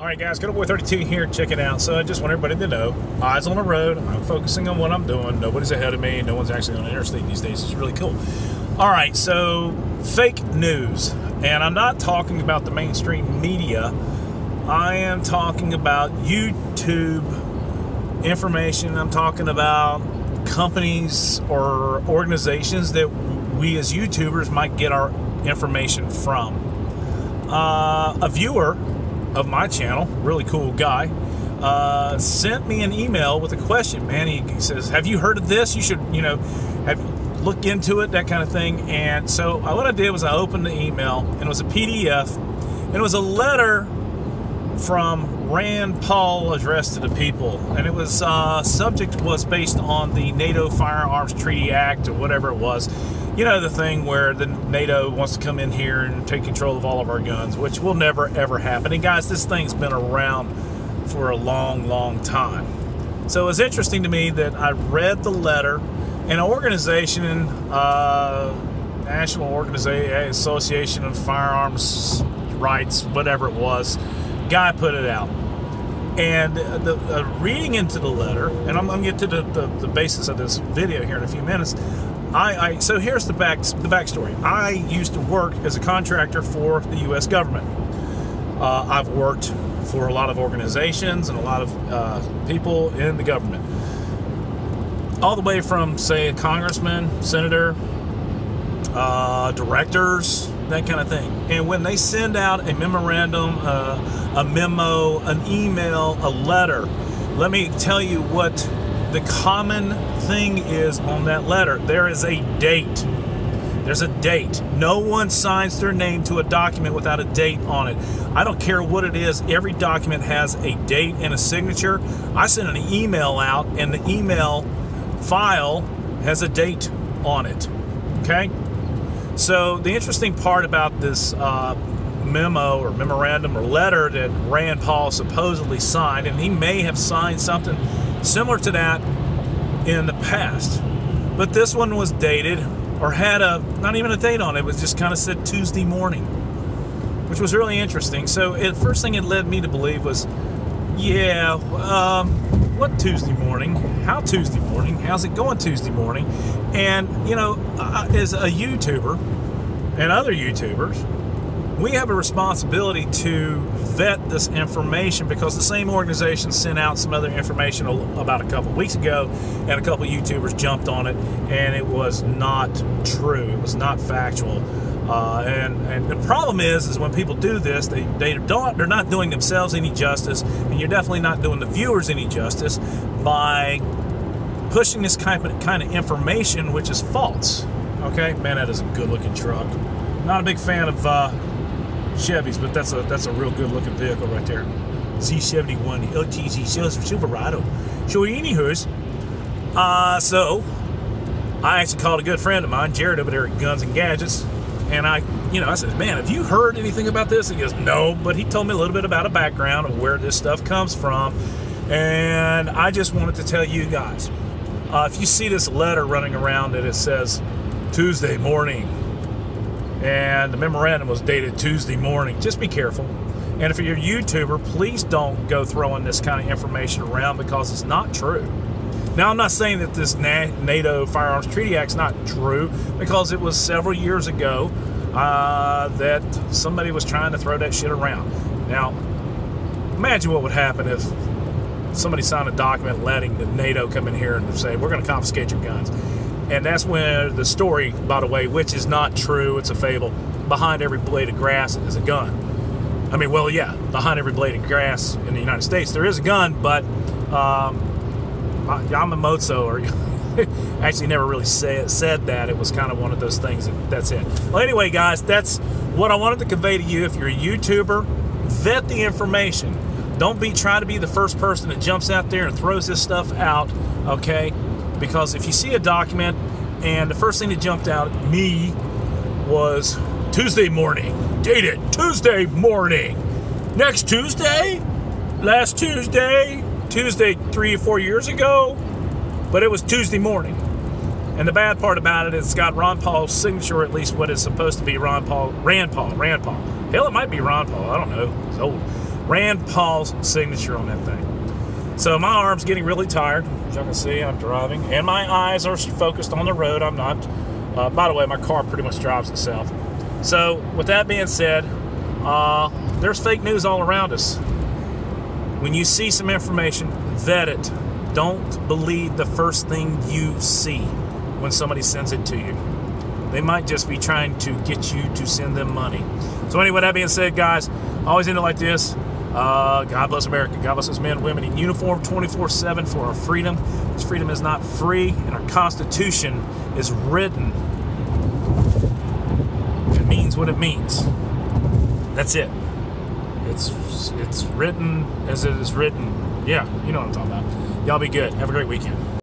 All right, guys, Kotaboy 32 here. Check it out. So I just want everybody to know, eyes on the road. I'm focusing on what I'm doing. Nobody's ahead of me. No one's actually on the interstate these days. It's really cool. All right, so fake news. And I'm not talking about the mainstream media. I am talking about YouTube information. I'm talking about companies or organizations that we as YouTubers might get our information from. Uh, a viewer of my channel, really cool guy, uh, sent me an email with a question. Man, he, says, "Have you heard of this? You should, you know, have look into it, that kind of thing." And so uh, what I did was I opened the email, and it was a PDF, and it was a letter from Rand Paul addressed to the people, and it was uh, subject was based on the NATO Firearms Treaty Act or whatever it was. You know the thing where the NATO wants to come in here and take control of all of our guns, which will never ever happen. And guys, this thing's been around for a long, long time. So it was interesting to me that I read the letter. An organization, uh, National Organization Association of Firearms Rights, whatever it was, guy put it out. And the uh, reading into the letter, and I'm going to get to the, the, the, basis of this video here in a few minutes. I, I so here's the back the backstory. I used to work as a contractor for the U.S. government. Uh, I've worked for a lot of organizations and a lot of uh, people in the government, all the way from say a congressman, senator, uh, directors, that kind of thing. And when they send out a memorandum, uh, a memo, an email, a letter, let me tell you what the common thing is on that letter. There is a date. There's a date. No one signs their name to a document without a date on it. I don't care what it is, every document has a date and a signature. I sent an email out, and the email file has a date on it. Okay? So the interesting part about this uh, memo or memorandum or letter that Rand Paul supposedly signed, and he may have signed something similar to that in the past, but this one was dated or had a not even a date on it. It was just kind of said Tuesday morning, which was really interesting. So the first thing it led me to believe was, yeah, um, what Tuesday morning? How Tuesday morning? How's it going Tuesday morning? And, you know, as a YouTuber and other YouTubers, we have a responsibility to vet this information because the same organization sent out some other information about a couple weeks ago and a couple YouTubers jumped on it and it was not true. It was not factual. Uh, and, and the problem is, is when people do this, they, they don't, they're not doing themselves any justice, and you're definitely not doing the viewers any justice by pushing this kind of, kind of information which is false. Okay, man, that is a good-looking truck. Not a big fan of uh, Chevys, but that's a that's a real good-looking vehicle right there. Z71 LTZ Silverado. So, anywho's, uh, so I actually called a good friend of mine, Jared, over there at Guns and Gadgets, and I, you know, I said, man, have you heard anything about this? He goes, no, but he told me a little bit about a background of where this stuff comes from. And I just wanted to tell you guys, uh, if you see this letter running around and it says Tuesday morning, and the memorandum was dated Tuesday morning, just be careful. And if you're a YouTuber, please don't go throwing this kind of information around because it's not true. Now, I'm not saying that this NATO Firearms Treaty Act is not true because it was several years ago uh, that somebody was trying to throw that shit around. Now, imagine what would happen if somebody signed a document letting the NATO come in here and say, we're going to confiscate your guns. And that's when the story, by the way, which is not true, it's a fable, behind every blade of grass is a gun. I mean, well, yeah, behind every blade of grass in the United States, there is a gun, but um, Yamamoto, or actually never really say, said that. It was kind of one of those things. That, that's it. Well, anyway, guys, that's what I wanted to convey to you. If you're a YouTuber, vet the information. Don't be trying to be the first person that jumps out there and throws this stuff out, okay? Because if you see a document and the first thing that jumped out at me was Tuesday morning, dated Tuesday morning, next Tuesday, last Tuesday, Tuesday three or four years ago, but it was Tuesday morning. And the bad part about it is it's got Ron Paul's signature, at least what is supposed to be Ron Paul, Rand Paul, Rand Paul. Hell, it might be Ron Paul. I don't know. It's old. Rand Paul's signature on that thing. So my arm's getting really tired. As y'all can see, I'm driving, and my eyes are focused on the road. I'm not. Uh, by the way, my car pretty much drives itself. So with that being said, uh, there's fake news all around us. When you see some information, vet it. Don't believe the first thing you see when somebody sends it to you. They might just be trying to get you to send them money. So anyway, that being said, guys, always end it like this. Uh, God bless America. God bless us men and women in uniform 24 7 for our freedom. This freedom is not free, and our Constitution is written. It means what it means. That's it. It's it's written as it is written. Yeah, you know what I'm talking about. Y'all be good. Have a great weekend.